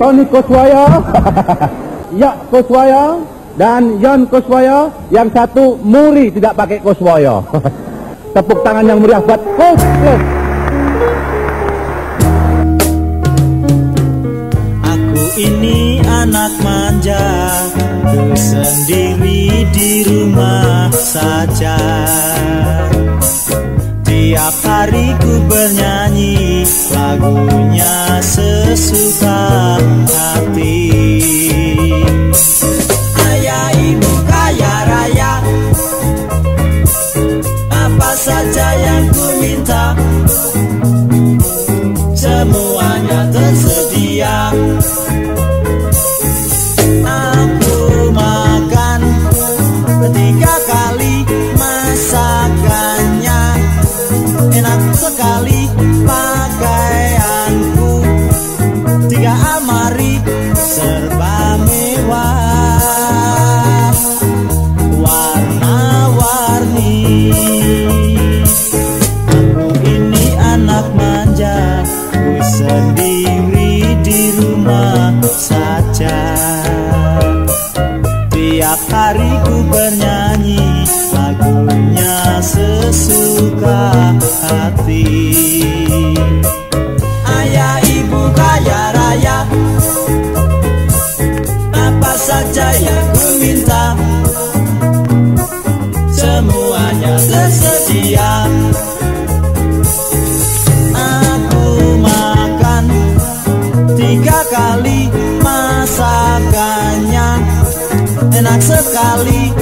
Tony Koswaya, Ya Koswaya, dan Yon Koswaya. Yang satu Muri tidak pakai Koswaya. Tepuk tangan yang meriah buat Kos. Aku ini anak manja Ku sendiri di rumah saja Tiap hari ku bernyanyi Lagunya sesuka saja yang ku minta Semuanya tersedia. Aku makan tiga kali masakannya Enak sekali. Pakaianku Tiga amari serba Tiap hari ku bernyanyi Lagunya sesuka hati. Ayah ibu kaya raya Apa saja yang ku minta? Semuanya tersedia Enak sekali